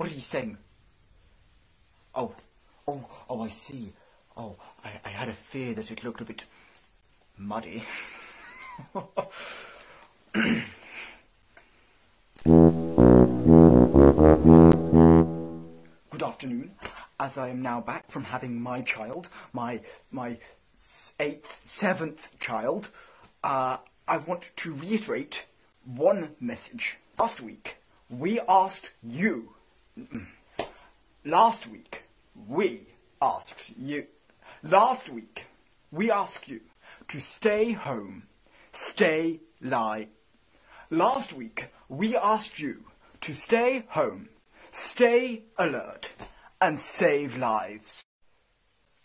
What are you saying? Oh, oh, oh, I see. Oh, I, I had a fear that it looked a bit muddy. Good afternoon. As I am now back from having my child, my my eighth, seventh child, uh, I want to reiterate one message. Last week, we asked you. Last week, we asked you. Last week, we asked you to stay home, stay live. Last week, we asked you to stay home, stay alert, and save lives.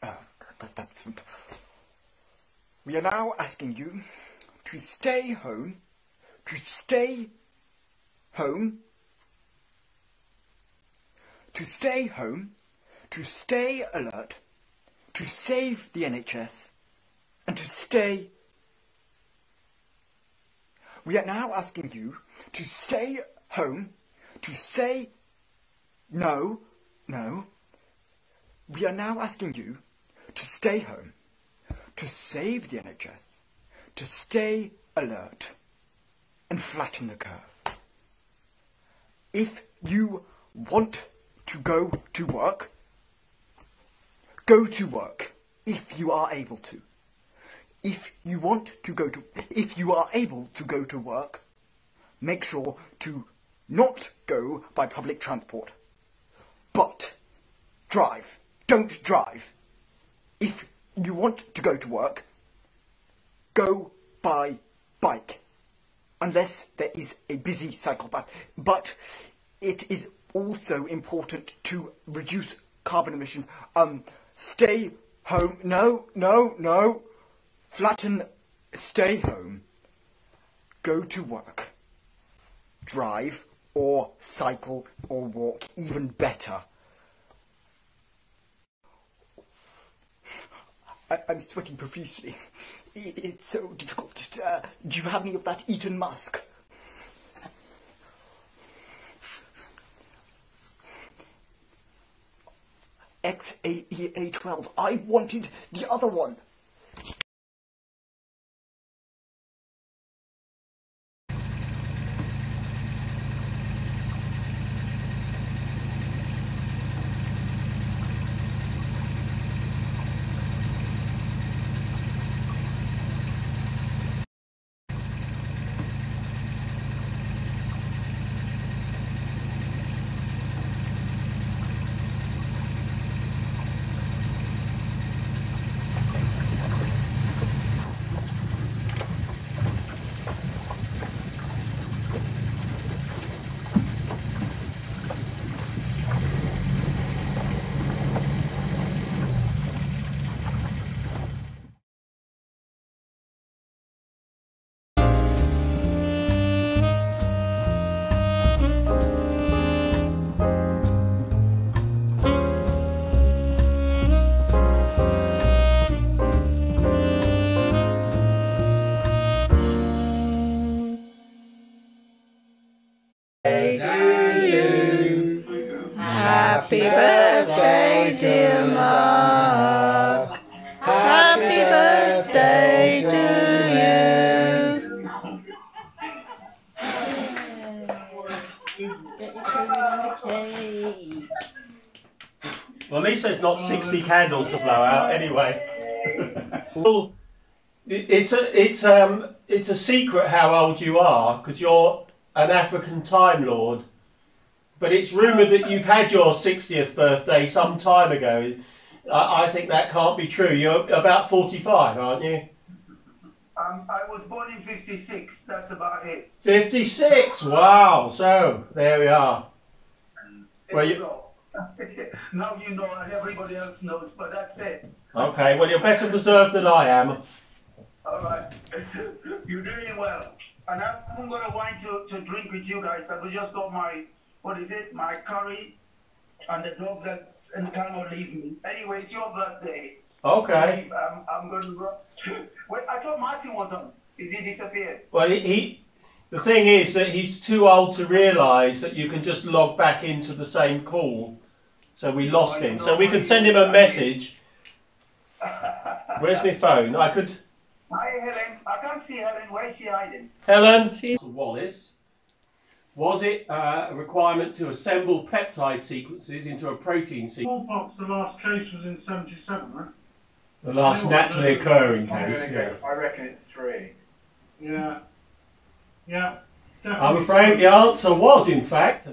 Uh. We are now asking you to stay home, to stay home, to stay home, to stay alert, to save the NHS, and to stay. We are now asking you to stay home, to say no, no. We are now asking you to stay home, to save the NHS, to stay alert, and flatten the curve. If you want to go to work, go to work if you are able to. If you want to go to, if you are able to go to work, make sure to not go by public transport. But drive. Don't drive. If you want to go to work, go by bike. Unless there is a busy cycle path. But it is also important to reduce carbon emissions. Um, stay home. No, no, no. Flatten. Stay home. Go to work. Drive or cycle or walk. Even better. I, I'm sweating profusely. It's so difficult. Uh, do you have any of that Eton Musk? XAEA12. I wanted the other one. Happy birthday, dear Mark. Happy birthday to you. Get your children on the cake. Well, at least there's not 60 candles to blow out anyway. well, it's a it's um it's a secret how old you are because you're an African Time Lord. But it's rumoured that you've had your 60th birthday some time ago. I, I think that can't be true. You're about 45, aren't you? Um, I was born in 56, that's about it. 56. Wow. So there we are. Well, you- now you know and everybody else knows, but that's it. Okay. Well, you're better preserved than I am. All right. You're doing well. And I'm going to wine to, to drink with you guys. I've just got my, what is it, my curry and the dog that's and cannot leave me. Anyway, it's your birthday. Okay. Um, I'm going to. Wait, I thought Martin was on. Is he disappeared? Well, he, he The thing is that he's too old to realise that you can just log back into the same call. So we lost him. So we could send him a message. Where's my phone? I could. Hi, Helen. I can't see Helen. Where is she hiding? Helen She's- Wallace. Was it uh, a requirement to assemble peptide sequences into a protein sequence? Smallpox, the last case was in 77, right? The last naturally occurring case. Yeah. go, I reckon it's three. Yeah. Yeah. Definitely. I'm afraid the answer was, in fact,